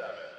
seven.